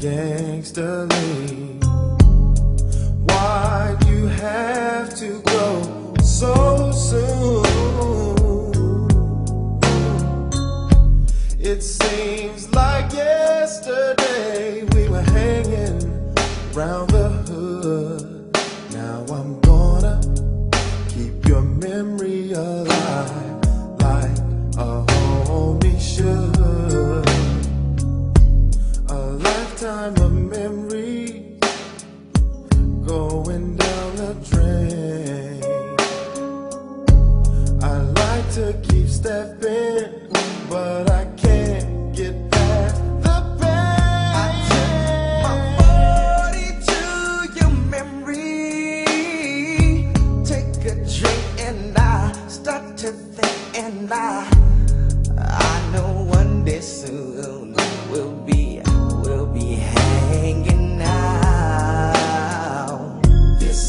gangster lean. Why'd you have to go so soon? It seems like yesterday we were hanging round lifetime of memories going down the drain. I like to keep stepping, but I can't get past the pain. I take my body to your memory. Take a drink and I start to think and I I know one day soon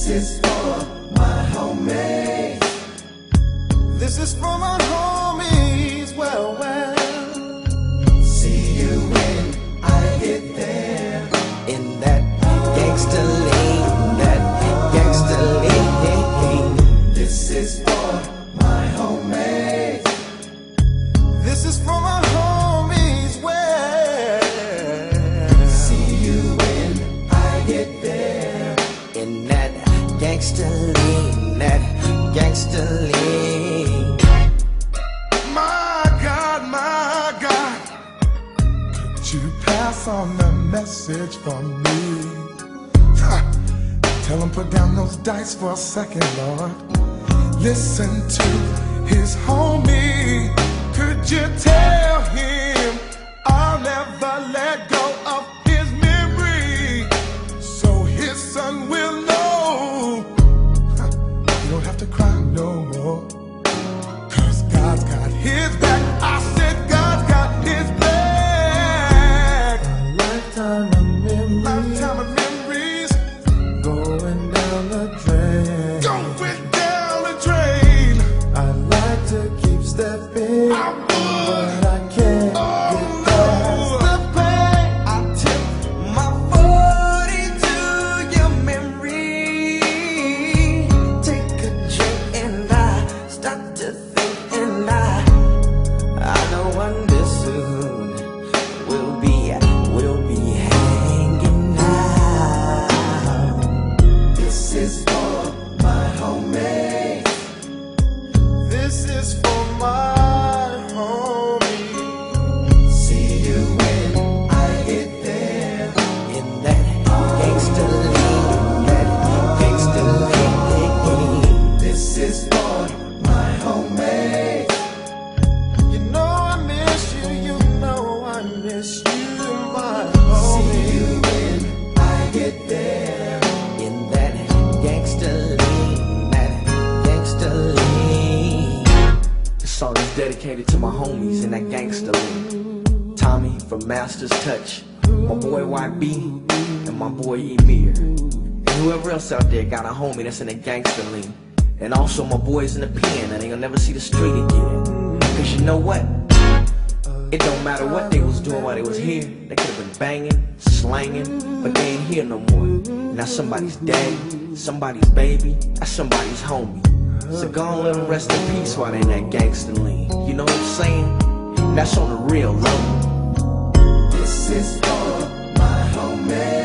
is for my homies. This is for my homies. Pass on the message for me? Tell him put down those dice for a second, Lord. Listen to his homie. Could you tell him A homies in that gangster lane. Tommy from Master's Touch, my boy YB, and my boy Emir. And whoever else out there got a homie that's in the gangster lane. And also my boys in the pen ain't gonna never see the street again. Cause you know what? It don't matter what they was doing while they was here. They could have been banging, slanging, but they ain't here no more. Now somebody's daddy, somebody's baby, that's somebody's homie. So go on let them rest in peace while they in that gangster lean. You know what I'm saying? That's on the real low. This is for my homies.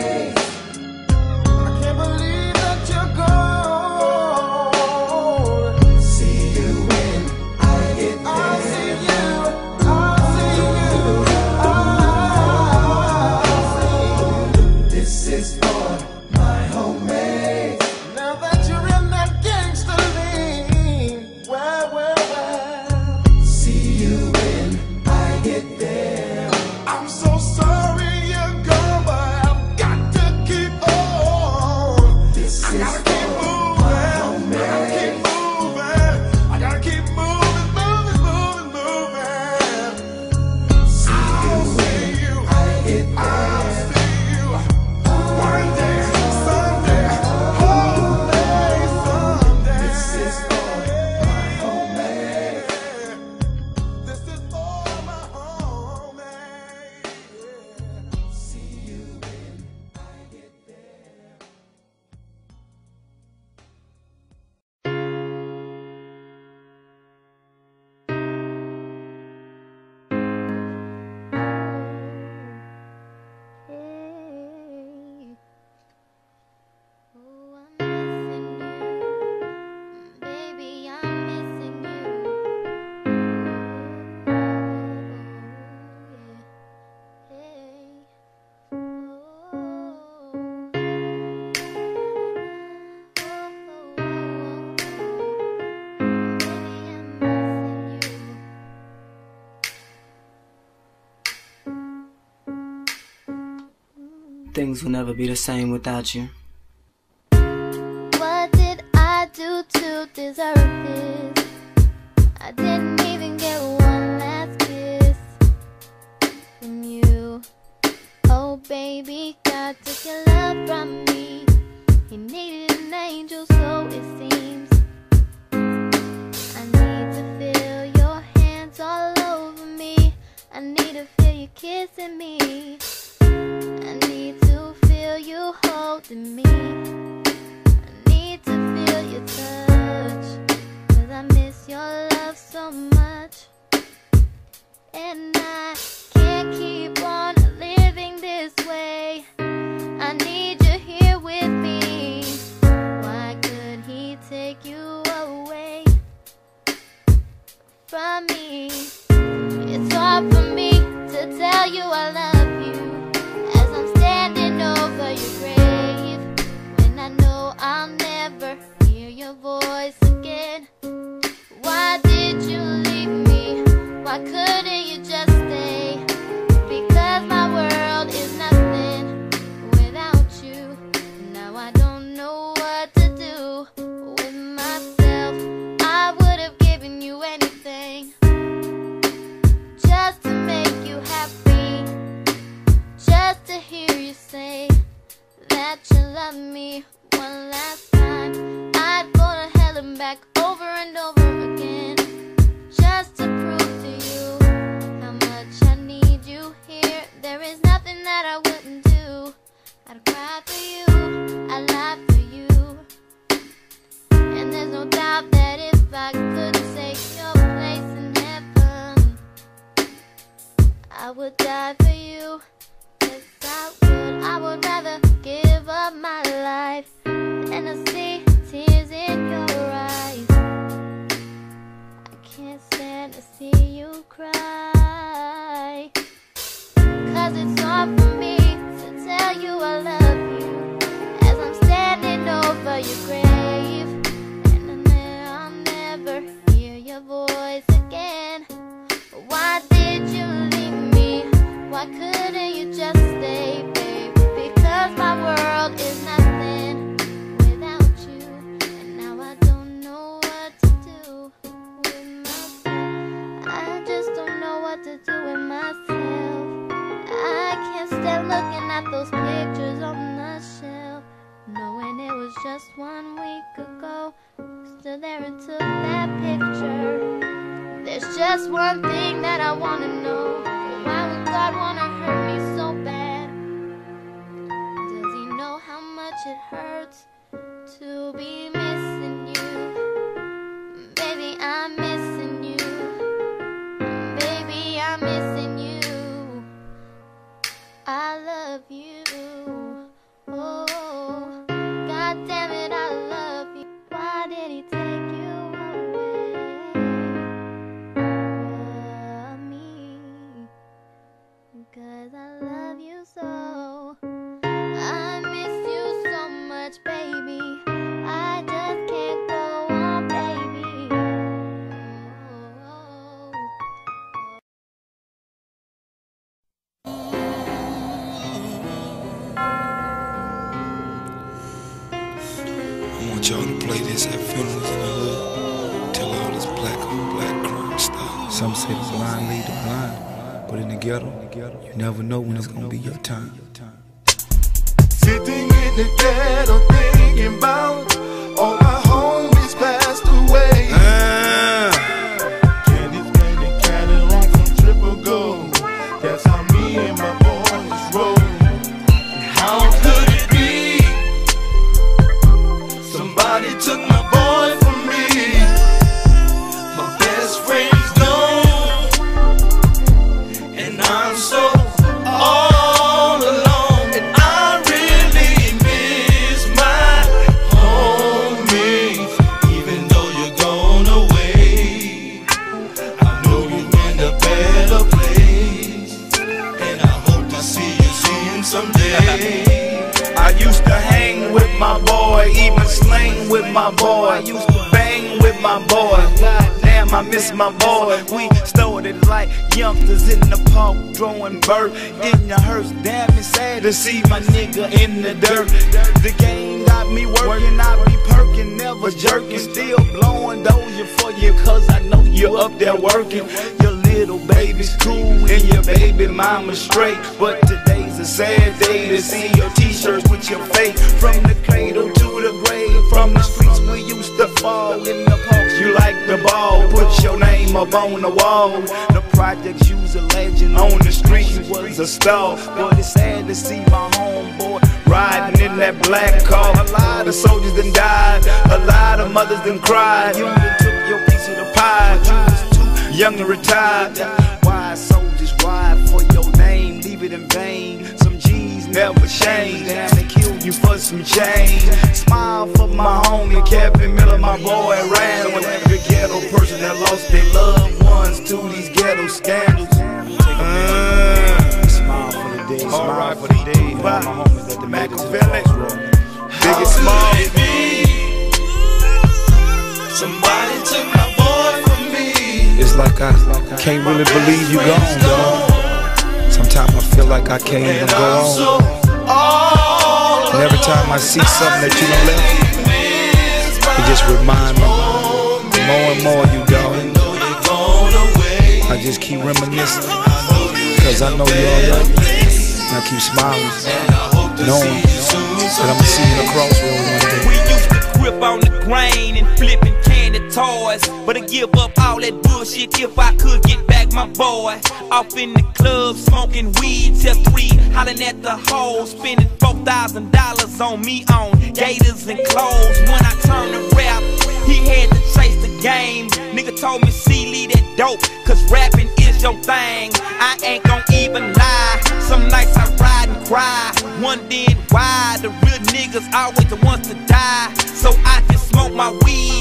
Things will never be the same without you. What did I do to deserve this? I didn't even get one last kiss from you. Oh, baby, God took your love from me. He needed an angel, so it seems. I need to feel your hands all over me. I need to feel you kissing me feel you holding me. I need to feel your touch. Cause I miss your love so much. And I ghetto, you never know when it's gonna be your time. Sitting in the ghetto, thinking about all I someday. I used to hang with my boy, even sling with my boy. Used to bang with my boy. Damn, I miss my boy. We started like youngsters in the park, drawing birth in the hearse. Damn, it's sad to see my nigga in the dirt. The game got me working, I be perking, never jerking, still blowing doja for you, cause I know you're up there working. You're little baby's cool and your baby mama straight. But today's a sad day to see your t-shirts with your face from the cradle to the grave, from the streets we used to fall in the parks. You like the ball, put your name up on the wall. The projects use a legend on the street, you was a star. But it's sad to see my homeboy riding in that black car. A lot of soldiers done died, a lot of mothers done cried. You done took your piece of the pie, too young to retire. Why soldiers ride for your name, leave it in vain. Some G's never change, damn they kill you for some change. Smile for my homie Kevin Miller, my boy ran with every ghetto person that lost their loved ones to can't really believe you gone, dog. Sometimes I feel like I can't even go on. And every time I see something that you done left, it just remind me more and more you gone. I just keep reminiscing, cause I know you all love me. And I keep smiling, knowing that I'ma see you in the crossroad one day. We used to grip on the grain and flipping toys. But I give up all that bullshit if I could get back my boy. Off in the club, smoking weed till three. Hollering at the hoes, spending $4,000 on me on gators and clothes. When I turned to rap, he had to chase the game. Nigga told me, see, leave that dope, cause rapping is your thing. I ain't gon' even lie. Some nights I ride and cry. one Wondering why the real niggas always the ones to die. So I just smoke my weed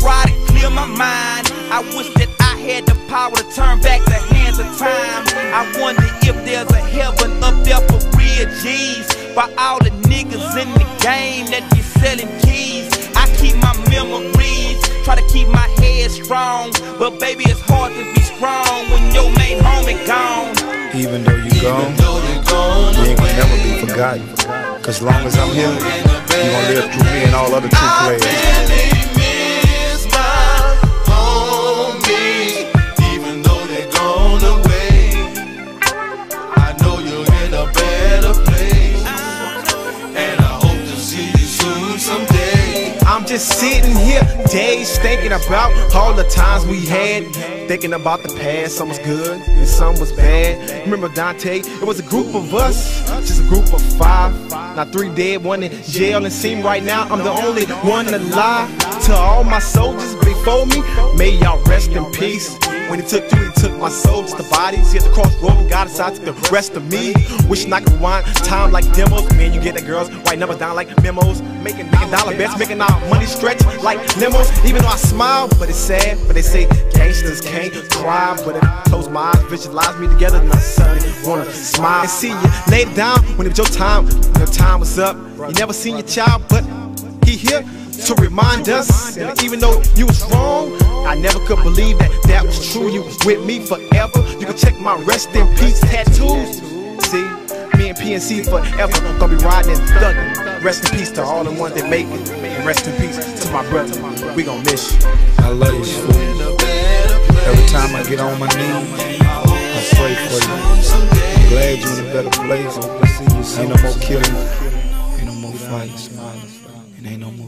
try to clear my mind. I wish that I had the power to turn back the hands of time. I wonder if there's a heaven up there for real G's. For all the niggas in the game that be selling keys. I keep my memories, try to keep my head strong. But baby, it's hard to be strong when your main homie gone. Even though you gone, you ain't gonna never be forgotten. Cause long as I'm here, you gonna live through me and all other true players. Days thinking about all the times we had. Thinking about the past, some was good and some was bad. Remember Dante? It was a group of us, just a group of five. Now three dead, one in jail, and seem right now I'm the only one alive. To all my soldiers before me, may y'all rest in peace. When he took you, he took my soul, just the bodies. He at the crossroad, and God decided to the rest of me. Wishing I could rewind time like demos. Man, you get the girls, write numbers down like memos. Making, making dollar bets, making our money stretch like limos. Even though I smile, but it's sad. But they say gangsters can't cry. But if I close my eyes, visualize me together, and I suddenly wanna smile and see you laid down when it was your time. Your time was up. You never seen your child, but he here to remind us. And even though you was wrong, I never could believe that that was true. You was with me forever. You can check my rest in peace tattoos. See, me and PNC forever gonna be riding and thugging. Rest in peace to all the ones that make it. And rest in peace to my brother. We gonna miss you. I love you, fool. Every time I get on my knees, I pray for you. I'm glad you're in a better place. Ain't no more killing, ain't no more fights, and ain't no more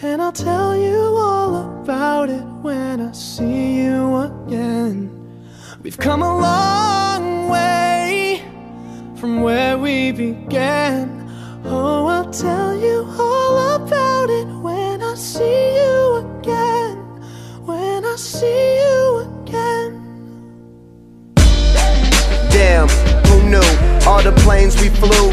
And I'll tell you all about it when I see you again. We've come a long way from where we began. Oh, I'll tell you all about it when I see you again. When I see you again. Damn, who knew? All the planes we flew,